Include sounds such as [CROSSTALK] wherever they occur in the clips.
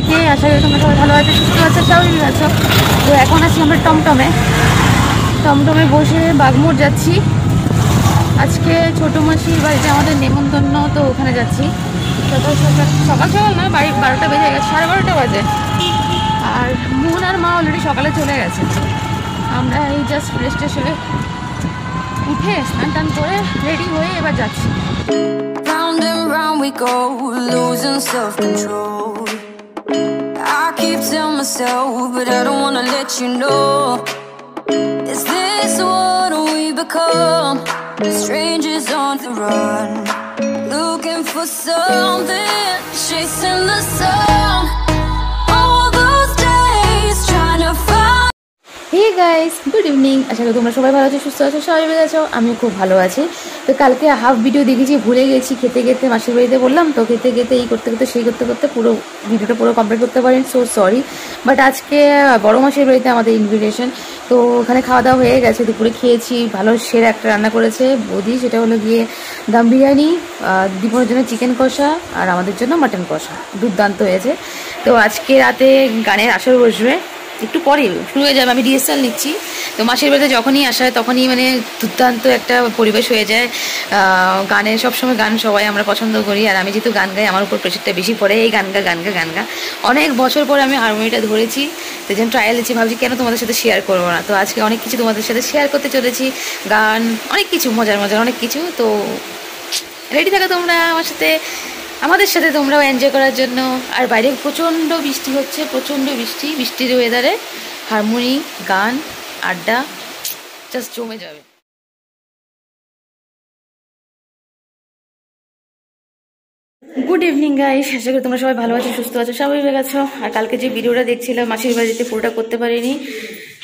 সবাইকে আশা করি তোমরা সবাই ভালো আছো সুস্থ আছো স্বাভাবিক আছো। তো এখন আছি আমরা টমটমে। টমটমে বসে বাগমোড় যাচ্ছি। আজকে ছোটো মাসির বাড়িতে আমাদের নেমন্তন্ন তো ওখানে যাচ্ছি। সকাল সকাল সকাল সকাল না বাড়ি বারোটা বেজে গেছে সাড়ে বারোটা বাজে। আর মোহন আর মা অলরেডি সকালে চলে গেছে। আমরা এই জাস্ট রেল স্টেশনে উঠে স্নান টান করে রেডি হয়ে এবার যাচ্ছি। Round and round we go, losing self control. Myself, but I don't wanna let you know. Is this what we become? Strangers on the run, looking for something, chasing the sun. Hey guys good evening আশা করি তোমরা সবাই ভালো আছো, সুস্থ আছো, সবাই ভালো আছো। আমিও খুব ভালো আছি। তো কালকে হাফ ভিডিও দেখেছি, ভুলে গেছি, খেতে খেতে মাসির বাড়িতে বললাম, তো খেতে খেতে এই করতে করতে, সেই করতে করতে পুরো ভিডিওটা পুরো কমপ্লিট করতে পারেন সো সরি বাট আজকে বড় মাসির বাড়িতে আমাদের ইনভিটেশন তো ওখানে খাওয়া দাওয়া হয়ে গেছে, দুপুরে খেয়েছি, ভালো সেরা একটা রান্না করেছে বৌদি, সেটা হলো গিয়ে দাম বিরিয়ানি দীপনের জন্য চিকেন কষা, আর আমাদের জন্য মাটন কষা। দুর্দান্ত হয়েছে। তো আজকে রাতে গানের আসর বসবে। একটু পরে শুরু হয়ে যাবে। আমি ডিএসএল নিচ্ছি। তো মাসির বাড়িতে যখনই আসা হয়, তখনই মানে দুর্দান্ত একটা পরিবেশ হয়ে যায়। গানের সবসময় গান সবাই আমরা পছন্দ করি। আর আমি যেহেতু গান গাই, আমার উপর প্রেশারটা বেশি পড়ে। এই গান গা গান গা গান গা। অনেক বছর পরে আমি হারমোনিটা ধরেছি। তো যেন ট্রায়াল দিচ্ছি, ভাবছি কেন তোমাদের সাথে শেয়ার করব না? তো আজকে অনেক কিছু তোমাদের সাথে শেয়ার করতে চলেছি। গান, অনেক কিছু, মজার মজার অনেক কিছু। তো রেডি থাকো তোমরা আমার সাথে। আমাদের সাথে তোমরাও এনজয় করার জন্য। আর বাইরে প্রচণ্ড বৃষ্টি হচ্ছে, প্রচণ্ড বৃষ্টি, বৃষ্টির ওয়েদারে হারমোনি গান, আড্ডা জাস্ট জমে যাবে। গুড ইভিনিং গাইস আশা করি তোমরা সবাই ভালো আছো, সুস্থ আছো সবাই হয়ে গেছো আর কালকে যে ভিডিওটা দেখছিলাম, মাসির বাড়িতে পুরোটা করতে পারিনি।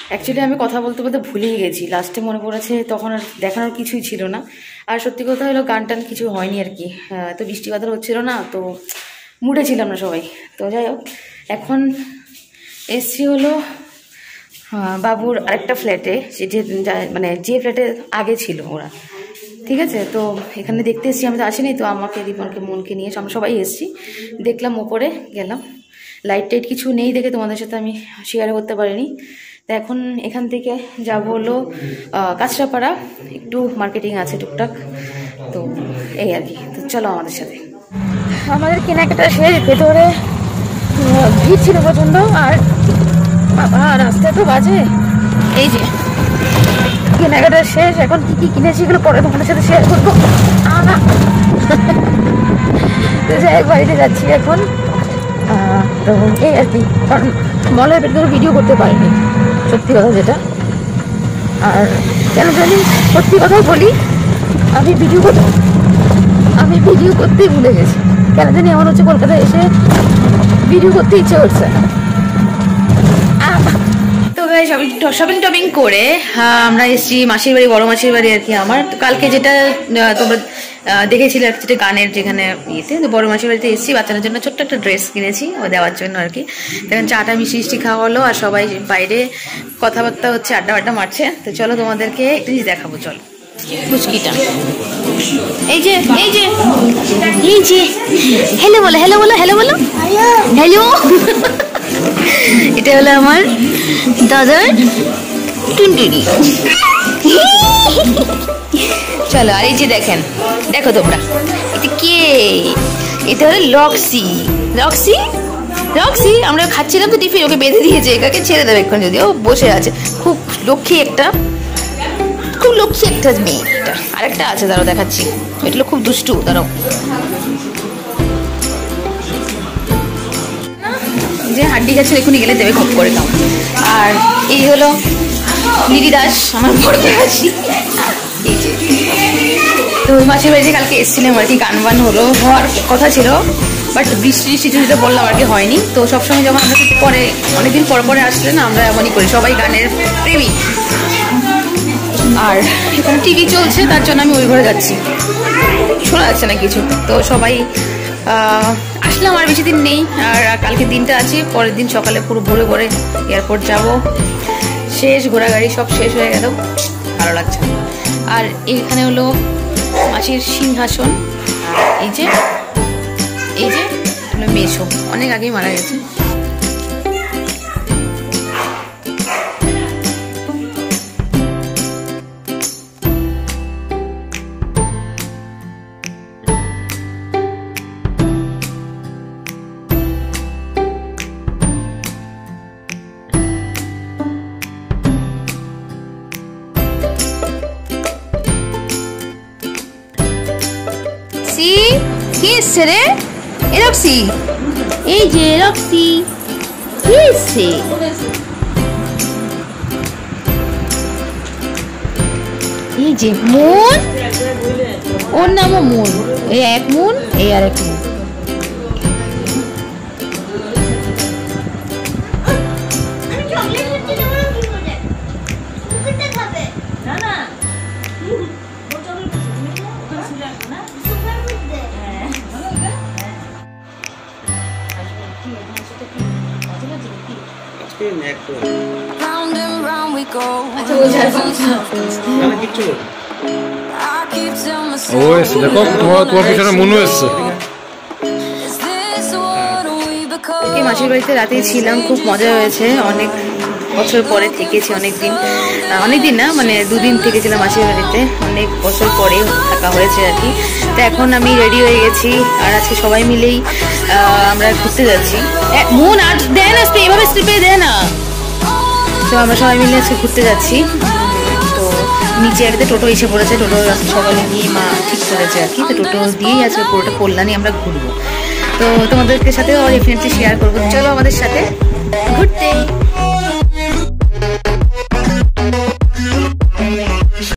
অ্যাকচুয়ালি আমি কথা বলতে বলতে ভুলেই গেছি। লাস্টে মনে পড়েছে, তখন আর দেখানোর কিছুই ছিল না। আর সত্যি কথা হলো, গান টান কিছু হয়নি আর কি। তো বৃষ্টি বাদল হচ্ছিল না, তো মুডে ছিলাম না সবাই। তো যাই হোক, এখন এসছি হলো বাবুর আরেকটা ফ্ল্যাটে যে- মানে যে ফ্ল্যাটে আগে ছিল ওরা। ঠিক আছে? তো এখানে দেখতে এসেছি, আমি তো আসিনি, তো আমাকে রিপনকে মনকে নিয়ে আমরা সবাই এসেছি। দেখলাম ওপরে, গেলাম। লাইট টাইট কিছু নেই দেখে তোমাদের সাথে আমি শেয়ার করতে পারিনি। তো এখন এখান থেকে যাব হলো কাঁচরাপাড়া। একটু মার্কেটিং আছে টুকটাক। তো এই আর কি। তো চলো আমাদের সাথে। আমাদের কেনাকাটা শেষ। ভেতরে ভিড় ছিল প্রচণ্ড, আর বাবা, রাস্তা তো বাজে। এই যে, কেনাকাটা শেষ। এখন কি কি কিনেছি এগুলো পরে তোমাদের সাথে শেয়ার করব! তো যাই বাড়িতে যাচ্ছি এখন। তো এই আর কি। কারণ মলের ভেতরে ভিডিও করতে পারিনি। সত্যি কথা যেটা। আর কেন জানি সত্যি কথাই বলি, আমি ভিডিও করতে আমি ভিডিও করতেই ভুলে গেছি। কেন জানি আমার হচ্ছে কলকাতায় এসে ভিডিও করতে ইচ্ছে করছে শপিং শপিং টপিং করে আমরা এসেছি মাসির বাড়ি, বড় মাসির বাড়ি আর কি আমার। কালকে যেটা তোমরা দেখেছিলে যেটা গানের যেখানে ইয়েতে তো বড় মাসির বাড়িতে এসেছি বাচ্চাদের জন্য ছোট্ট একটা ড্রেস কিনেছি ও দেওয়ার জন্য আর কি। তখন চাটা মিষ্টি মিষ্টি খাওয়া হলো আর সবাই বাইরে কথাবার্তা হচ্ছে আড্ডা আড্ডা মারছে। তো চলো তোমাদেরকে একটু জিনিস দেখাবো চলো। ফুচকিটা এই যে এই যে এই যে। হ্যালো বলো হ্যালো বলো হ্যালো বলো। হ্যালো এটা হলো আমার দাদার টুনটুনি। [LAUGHS] চলো, আর এই যে দেখেন, দেখো তোমরা এটা কে? এটা হলো লক্সি। লক্সি? লক্সি, আমরা খাচ্ছিলাম তো টিফিন, ওকে বেঁধে দিয়েছে এটাকে ছেড়ে দেবে এখন যদি, ও বসে আছে। খুব লক্ষ্মী একটা, খুব লক্ষ্মী একটা মেয়ে এটা। আরেকটা আছে, দাঁড়াও দেখাচ্ছি। এটা হলো খুব দুষ্টু, দাঁড়াও। যে হাড্ডি গাছে এখনই গেলে দেবে, খপ করে কাম আর এই হলো লিলি দাস, আমার বড় হাসি ওই মাসের বাড়িতে কালকে এসেছিলাম আর কি, গান বান হলো। হওয়ার কথা ছিল বাট বৃষ্টি বৃষ্টি যেটা বললাম আর কি হয়নি। তো সবসময় যখন আমরা পরে, অনেকদিন পর পরে আসলে না, আমরা এমনই করি, সবাই গানের প্রেমী। আর এখানে টিভি চলছে, তার জন্য আমি ওই ঘরে যাচ্ছি। শোনা যাচ্ছে না কিছু। তো সবাই আসলাম আর বেশি দিন নেই, আর কালকে দিনটা আছে, পরের দিন সকালে পুরো ভোরে ভোরে এয়ারপোর্ট যাব। শেষ ঘোরাগাড়ি সব শেষ হয়ে গেল। ভালো লাগছে না। আর এখানে হলো মাসির সিংহাসন। এই যে এই যে মেশো অনেক আগেই মারা গেছে। এসছে রে? এরক্সি এই যে এরক্সি কি এসছে? এই যে মন। ওর নামও মন। এই এক মন এই আর এক মন। ও দেখো তোমার তোমার পিছনে মনু এসছে মাসির বাড়িতে রাতেই ছিলাম, খুব মজা হয়েছে, অনেক বছর পরে থেকেছি, অনেক দিন। অনেক দিন না মানে দুদিন থেকেছিলাম মাসির বাড়িতে, অনেক বছর পরে থাকা হয়েছে আর কি। তো এখন আমি রেডি হয়ে গেছি, আর আজকে সবাই মিলেই আমরা ঘুরতে যাচ্ছি। মন আর দেয় না এভাবে স্টেপে দেয় না। তো আমরা সবাই মিলে আজকে ঘুরতে যাচ্ছি। তো নিচে একটা টোটো এসে পড়েছে, টোটো আজকে সকালে নিয়ে মা ঠিক করেছে আর কি। তো টোটো দিয়েই আজকে পুরোটা কল্যাণী আমরা ঘুরবো। তো তোমাদেরকে সাথেও ডেফিনেটলি শেয়ার করব। চলো আমাদের সাথে ঘুরতে।